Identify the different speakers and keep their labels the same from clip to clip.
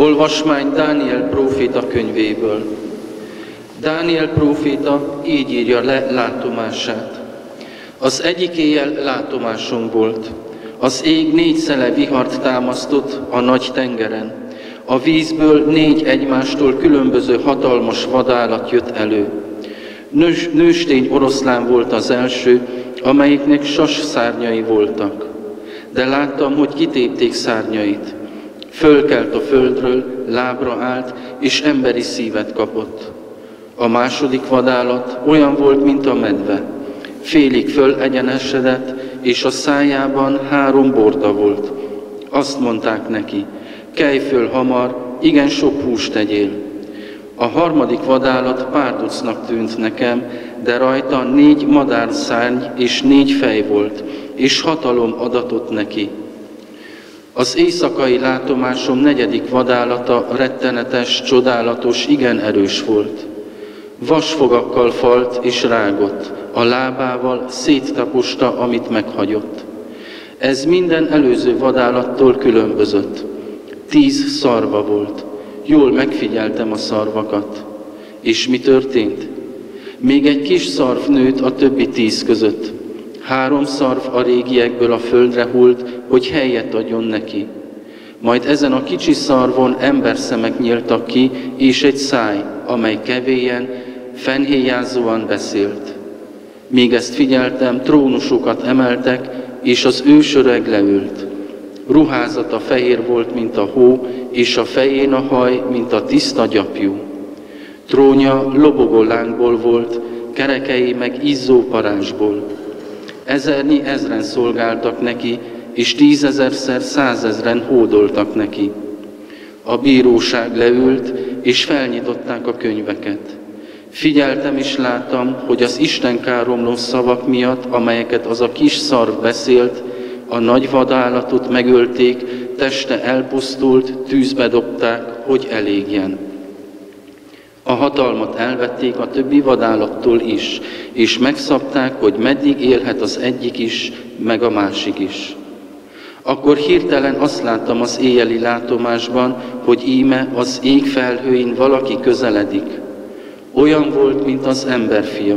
Speaker 1: Olvasmány Dániel próféta könyvéből. Dániel próféta így írja le látomását. Az egyik éjjel látomásom volt. Az ég négy szele vihart támasztott a nagy tengeren. A vízből négy egymástól különböző hatalmas vadállat jött elő. Nős, nőstény oroszlán volt az első, amelyiknek sas szárnyai voltak. De láttam, hogy kitépték szárnyait. Fölkelt a földről, lábra állt, és emberi szívet kapott. A második vadállat olyan volt, mint a medve. Félig fölegyenesedett, és a szájában három borda volt. Azt mondták neki, kelj föl hamar, igen sok húst tegyél. A harmadik vadállat párducnak tűnt nekem, de rajta négy madárszárny és négy fej volt, és hatalom adatott neki. Az éjszakai látomásom negyedik vadállata rettenetes, csodálatos, igen erős volt. Vasfogakkal falt és rágott, a lábával széttaposta, amit meghagyott. Ez minden előző vadállattól különbözött. Tíz szarva volt. Jól megfigyeltem a szarvakat. És mi történt? Még egy kis szarv nőtt a többi tíz között. Három szarv a régiekből a földre hult, hogy helyet adjon neki. Majd ezen a kicsi szarvon emberszemek nyíltak ki, és egy száj, amely kevélyen, fenhéjázóan beszélt. Míg ezt figyeltem, trónusokat emeltek, és az ősöreg leült. Ruházata fehér volt, mint a hó, és a fején a haj, mint a tiszta gyapjú. Trónja lobogó lángból volt, kerekei meg izzó parázsból. Ezernyi ezren szolgáltak neki, és tízezerszer százezren hódoltak neki. A bíróság leült, és felnyitották a könyveket. Figyeltem és láttam, hogy az Isten káromló szavak miatt, amelyeket az a kis szarv beszélt, a nagy vadállatot megölték, teste elpusztult, tűzbe dobták, hogy elégjen. A hatalmat elvették a többi vadállattól is, és megszabták, hogy meddig élhet az egyik is, meg a másik is. Akkor hirtelen azt láttam az éjjeli látomásban, hogy íme az ég felhőin valaki közeledik. Olyan volt, mint az emberfia,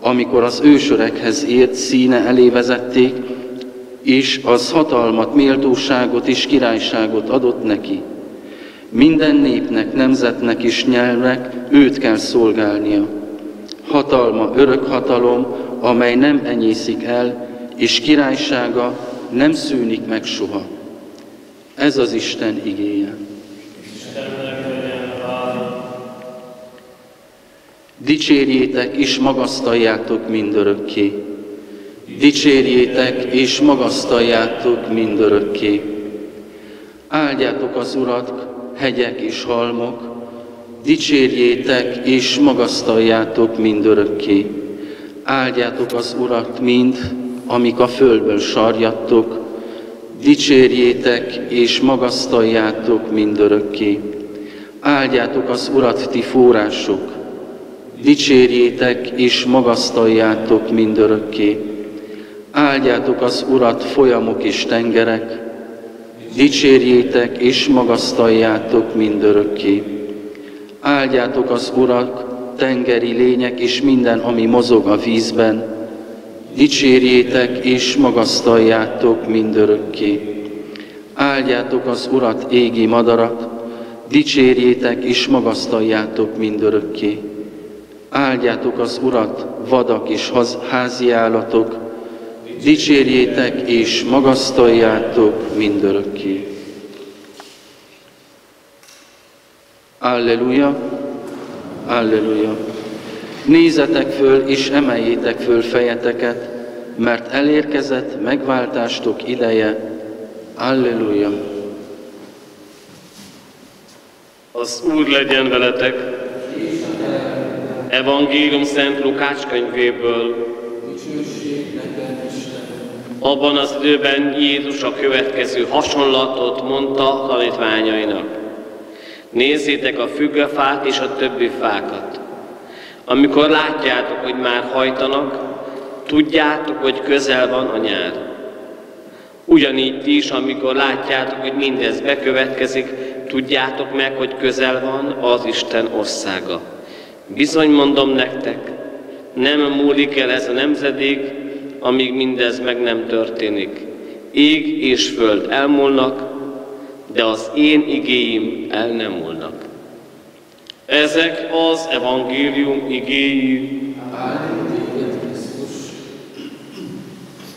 Speaker 1: amikor az ősörekhez ért színe elé vezették, és az hatalmat, méltóságot és királyságot adott neki. Minden népnek, nemzetnek és nyelvnek őt kell szolgálnia. Hatalma örök hatalom, amely nem enyészik el, és királysága nem szűnik meg soha. Ez az Isten igéje. Dicsérjétek és magasztaljátok mindörökké. Dicsérjétek és magasztaljátok mindörökké. Áldjátok az Urat, hegyek és halmok, dicsérjétek és magasztaljátok mindörökké. Áldjátok az Urat mind, amik a földből sarjattok, dicsérjétek és magasztaljátok mindörökké. Áldjátok az Urat, ti források, dicsérjétek és magasztaljátok mindörökké. Áldjátok az Urat folyamok és tengerek, dicsérjétek és magasztaljátok mindörökké. Áldjátok az Urat, tengeri lények és minden, ami mozog a vízben, dicsérjétek és magasztaljátok mindörökké. Áldjátok az Urat égi madarat, dicsérjétek és magasztaljátok mindörökké. Áldjátok az Urat, vadak és házi állatok, dicsérjétek és magasztaljátok mindörökké. Alleluja, Alleluja. Nézzetek föl és emeljétek föl fejeteket, mert elérkezett megváltástok ideje. Alleluja.
Speaker 2: Az Úr legyen veletek. Evangélium Szent Lukács könyvéből. Abban az időben Jézus a következő hasonlatot mondta tanítványainak. Nézzétek a függefát és a többi fákat. Amikor látjátok, hogy már hajtanak, tudjátok, hogy közel van a nyár. Ugyanígy ti is, amikor látjátok, hogy mindez bekövetkezik, tudjátok meg, hogy közel van az Isten országa. Bizony mondom nektek, nem múlik el ez a nemzedék, amíg mindez meg nem történik. Ég és föld elmúlnak, de az én igéim el nem múlnak. Ezek az evangélium igéi. Amen.